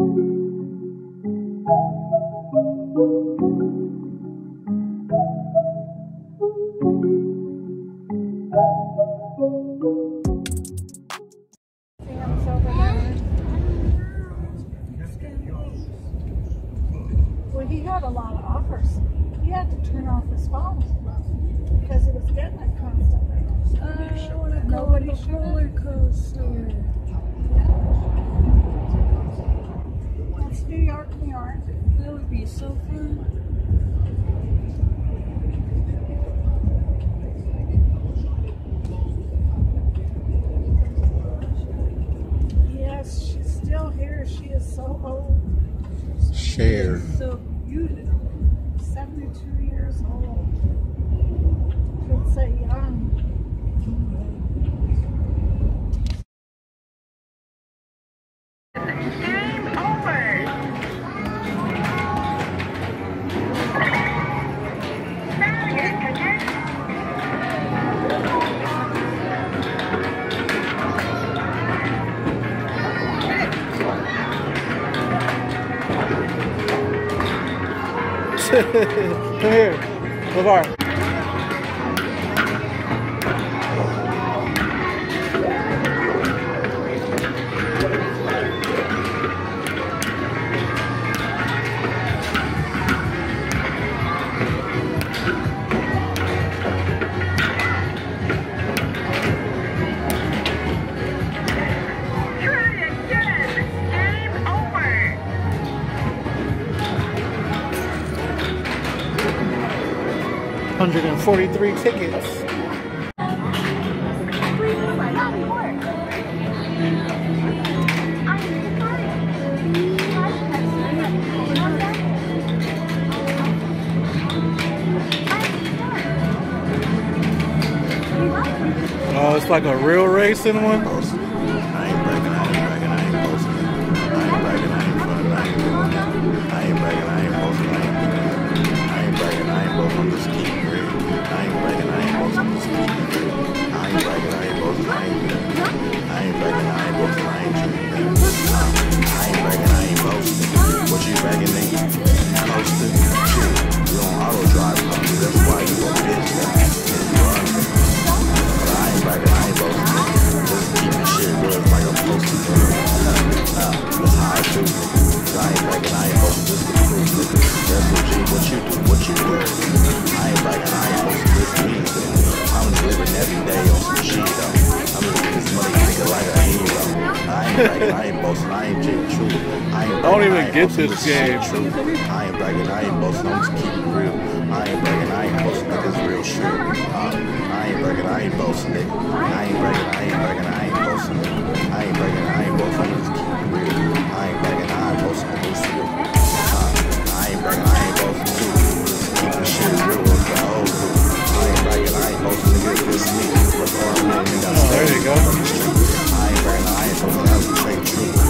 Sam's so fun. Yes, she's still here. She is so old. Shared. So beautiful. 72 years Come here. LeVar. 43 tickets. Oh, it's like a real racing one? Ain't boasting. I ain't Jay True. I ain't I don't even I get this just shit game. True. I ain't bragging, I ain't boasting. I'm just keeping it real. I ain't bragging, I ain't boasting. Niggas real shit. Uh, I ain't bragging, I ain't boasting, nigga. I ain't bragging, I ain't bragging, I ain't boasting, nigga. I ain't bragging, I ain't boasting. I'm just keeping it real. I ain't bragging, I ain't boasting. I'm just real. Uh, I ain't bragging, I ain't boasting too. Just keeping shit real with the whole group. I ain't bragging, I ain't boasting, nigga. It's just me. Going on, nigga? Oh, there you go. I ain't bragging, I ain't boasting. Was fake true.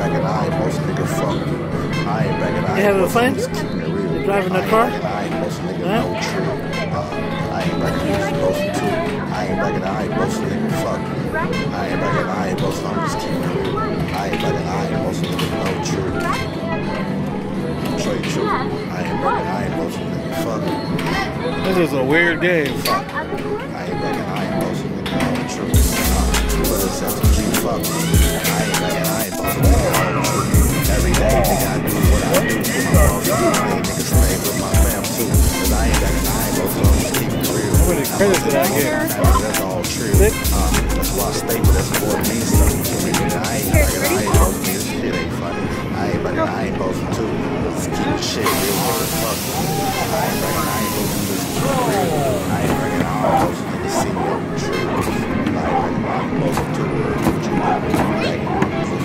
I ain't I boasting. Nigga, fuck. I ain't bragging, I You having fun? I'm just keeping it real. You driving the car? I ain't boasting. Nigga, Huh? no true. Uh, I ain't bragging, you just boasting too. I ain't bragging, I ain't boasting. Nigga, fuck. I ain't bragging, I ain't boasting. I'm just keeping it real. I ain't bragging, I ain't boasting. Nigga, no true. Straight true. I ain't bragging, I ain't boasting. Nigga, fuck. This is a weird game. I ain't bragging, I ain't boasting. Nigga, no true. Uh, but it's to G, fuck. Every day, nigga, I do what I do for my boss. I ain't nigga stay with my fam too. Cause I ain't bragging, I ain't boasting. I'm just it real. How many credits did I get? That's all true. Uh, that's why I stay with what something to me. Nigga, I ain't bragging, I ain't boasting. This shit ain't funny. I ain't bragging, I ain't boasting too. Just keep the shit real, nigga. Fuck. I ain't bragging, I ain't boasting. Just keep real. I ain't bragging, I ain't me on the trip. I ain't bragging, I ain't boasting too. What you? You bragging.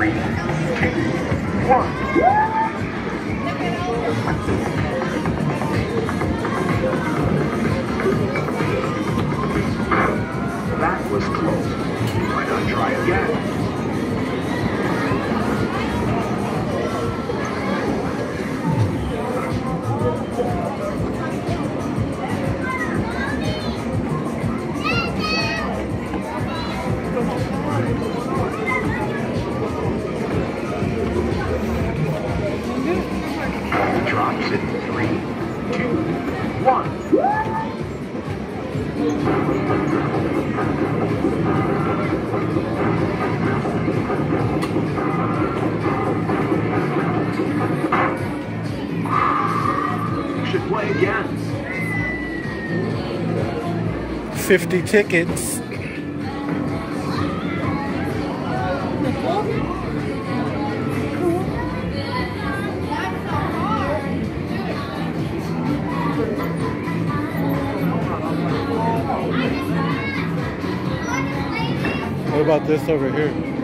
three, two, one. Drops in three, two, one. Should play again. 50 tickets. About this over here?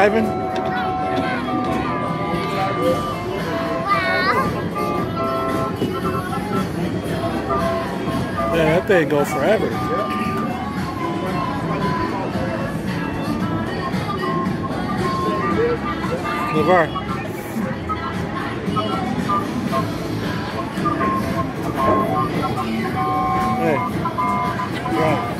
Driving? Yeah, that thing go forever. LeVar. Hey. Right.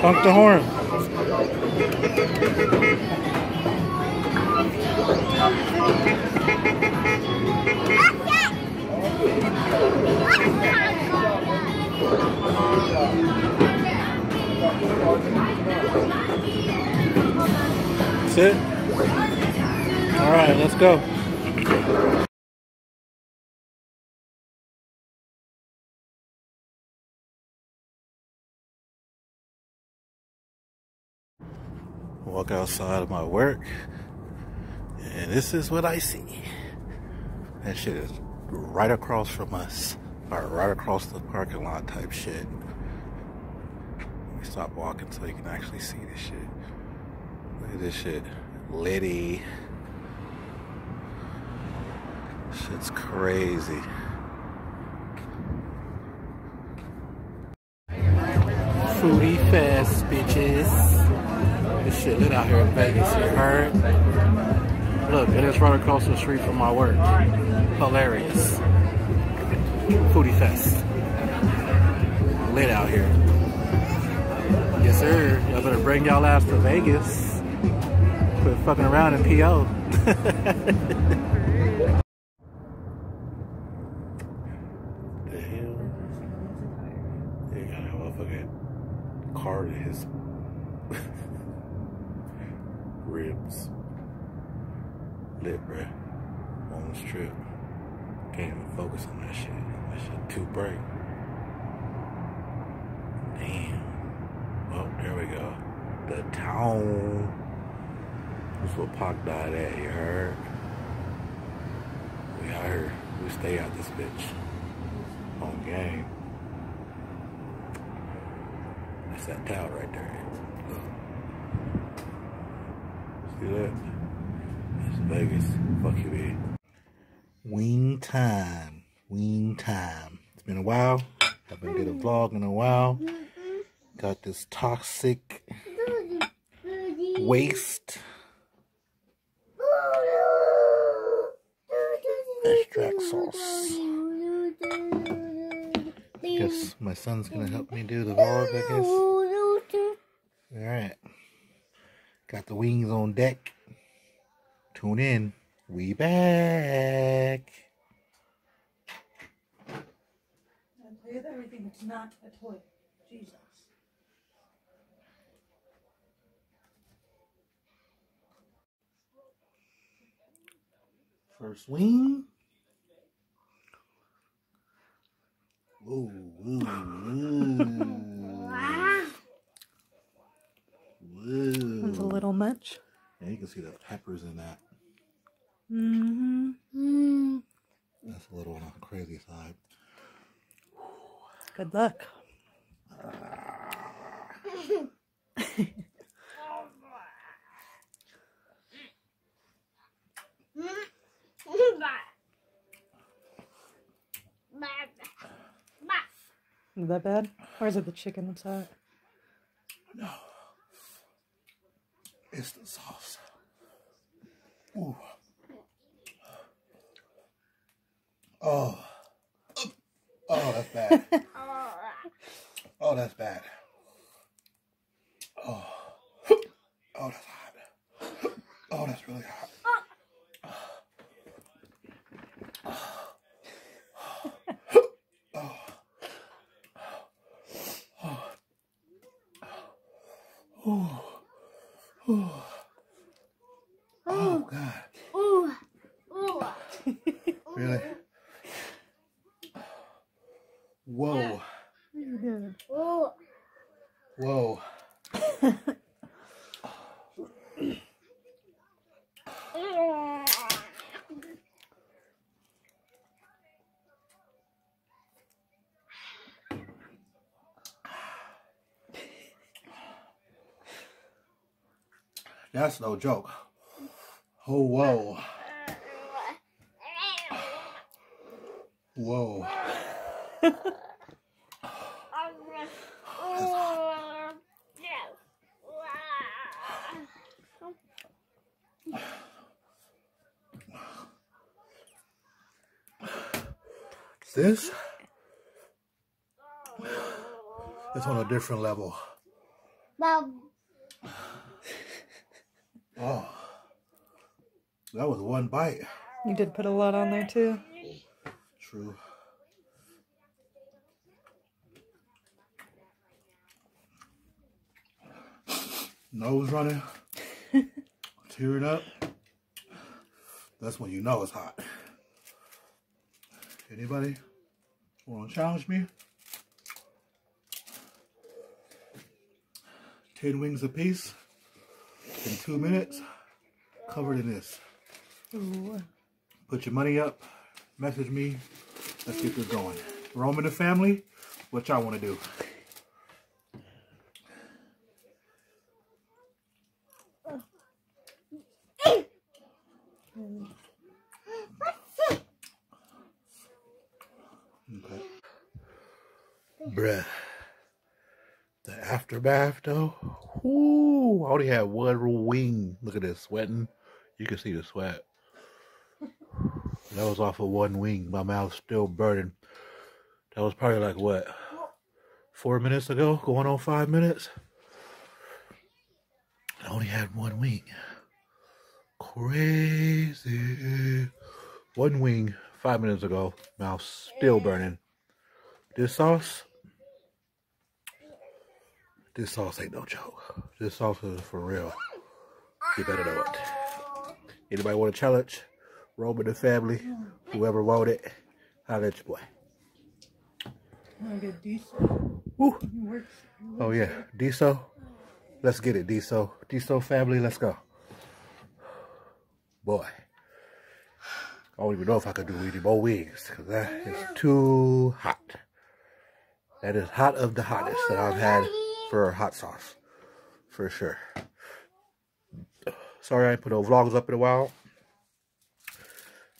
Honk the horn. That's it. All right, let's go. Walk outside of my work, and this is what I see. That shit is right across from us, or right across the parking lot type shit. Let me stop walking so you can actually see this shit. Look at this shit. Liddy. Shit's crazy. Foodie Fest, bitches. This shit lit out here in Vegas, you heard? Look, it is right across the street from my work. Hilarious. Foodie Fest. Lit out here. Yes, sir. Y'all better bring y'all ass to Vegas. Quit fucking around in PO. the hell? They got a motherfucking card in his ribs. Lit, bruh. on this trip. Can't even focus on that shit. That shit too bright. Damn. Oh, there we go. The town. This where Pac died at, you heard? We out here. We stay out this bitch. On game. That's that town right there. That? It's Vegas. Fuck you, man. Wing time. Wing time. It's been a while. Haven't did a vlog in a while. Got this toxic waste extract sauce. Guess my son's gonna help me do the vlog, I guess. Alright. Got the wings on deck. Tune in. We back. And play with everything that's not a toy. Jesus. First wing. Ooh, ooh, ooh. That's a little much. Yeah, you can see the peppers in that. Mm-hmm. That's a little on the crazy side. Good luck. Is that bad? Or is it the chicken inside? No. It's the sauce. Ooh. Oh. Oh, that's bad. Oh, that's bad. Oh. Oh, that's hot. Oh, that's really hot. Oh, oh, God. Really? Whoa. Whoa. That's no joke. Oh, whoa. Whoa. This it's on a different level. Oh, that was one bite. You did put a lot on there too. True. Nose running, tearing up. That's when you know it's hot. Anybody want to challenge me? 10 wings apiece in two minutes, covered in this. Ooh. Put your money up, message me, let's get this going. Roman the family, what y'all want to do? Okay. Bruh. The aftermath though. Whoo! I only had one wing. Look at this sweating. You can see the sweat. That was off of one wing. My mouth's still burning. That was probably like what? Four minutes ago? Going on five minutes? I only had one wing. Crazy. One wing five minutes ago. Mouth still burning. This sauce. This sauce ain't no joke. This sauce is for real. You better know it. Anybody want a challenge? Roman the family, whoever wrote it, holla at your boy. I get decent. Woo. Oh yeah, Diso. Let's get it, Diso. Diso family, let's go. Boy. I don't even know if I could do any more wings because that is too hot. That is hot of the hottest that I've had for hot sauce. For sure. Sorry I put no vlogs up in a while.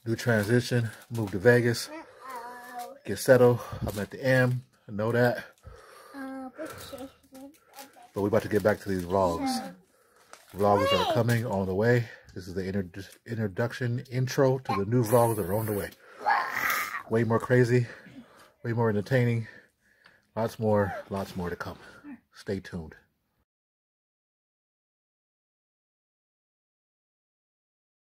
New transition, move to Vegas, get settled. I'm at the M, I know that. Uh, but we're about to get back to these vlogs. Vlogs are coming on the way. This is the inter introduction intro to the new vlogs that are on the way. Way more crazy, way more entertaining. Lots more, lots more to come. Stay tuned.